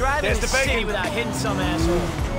driving There's the bacon. city without hitting some asshole.